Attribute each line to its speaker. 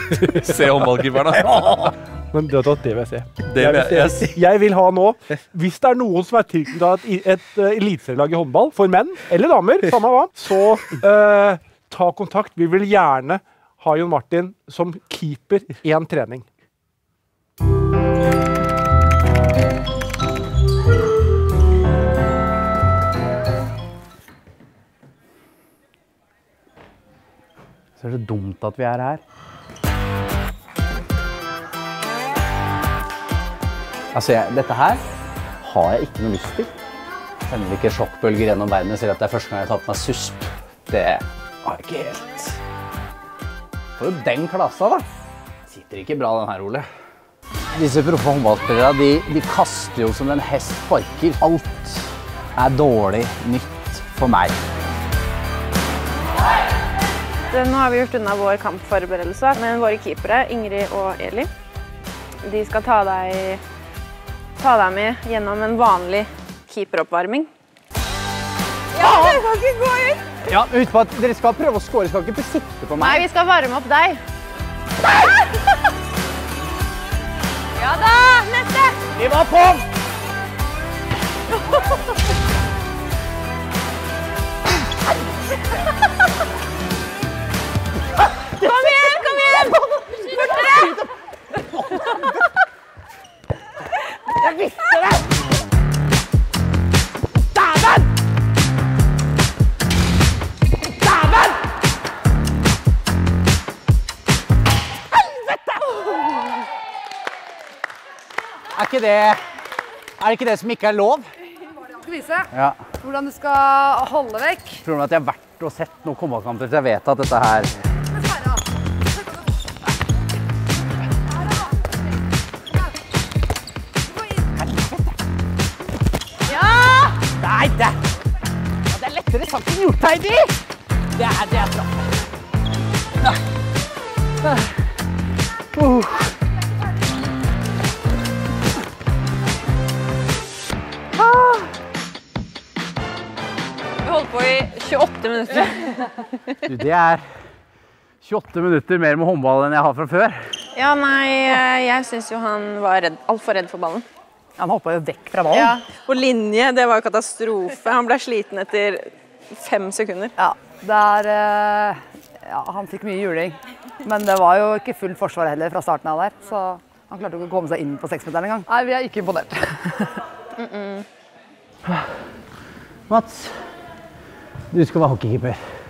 Speaker 1: Se håndballkeeperen, da.
Speaker 2: Men det, det vil jeg se.
Speaker 1: Det
Speaker 2: Jeg
Speaker 1: vil
Speaker 2: se. Yes. jeg vil ha nå Hvis det er noen som er tilknyttet et, et uh, eliteserielag i håndball, for menn eller damer, samme hva, så uh, ta kontakt. Vi vil gjerne ha Jon Martin som keeper i en trening.
Speaker 3: Så er det dumt at vi er her. Altså, jeg, dette her har jeg ikke noe lyst til. Sender ikke sjokkbølger gjennom verden og sier at det er første gang jeg har tatt på meg susp. Det har jeg ikke helt. For jo den klassa, da. Sitter ikke bra, den her, Ole. Disse proffe håndballspillerne de, de kaster jo som en hest sparker. Alt er dårlig nytt for meg.
Speaker 4: Nå har vi gjort unna vår kampforberedelse, men våre keepere, Ingrid og Eli, de skal ta deg, ta deg med gjennom en vanlig keeperoppvarming. Ja, dere kan ikke gå inn!
Speaker 3: Ja, Husk på at dere skal prøve å score, skal ikke sitte på meg.
Speaker 4: Nei, vi skal varme opp deg. Ja da, neste!
Speaker 3: Vi var på!
Speaker 4: Kom kom igjen!
Speaker 3: Jeg visste det! Dæven! Dæven! Helvete! Er ikke det Er det ikke det som ikke er lov?
Speaker 5: skal vise
Speaker 3: Ja.
Speaker 5: hvordan du skal holde vekk.
Speaker 3: Problemet er at jeg har vært og sett noen håndballkamper, så jeg vet at dette her Nei, det, ja, det er lettere sagt enn gjort, Heidi! Det er, det er bra. Ja. Uh.
Speaker 4: Vi holdt på i 28 minutter.
Speaker 3: Du, det er 28 minutter mer med håndball enn jeg har fra før.
Speaker 4: Ja, nei, eh, jeg syns jo han var altfor redd for ballen.
Speaker 5: Han hoppa jo vekk fra ballen.
Speaker 4: Ja, På linje, det var jo katastrofe. Han ble sliten etter fem sekunder.
Speaker 5: Ja, der, eh, ja, han fikk mye juling. Men det var jo ikke fullt forsvar heller fra starten av der. Så han klarte jo ikke å komme seg inn på seksmeteren engang. Nei, vi er ikke imponert.
Speaker 3: Mats, du skal være hockeykeeper.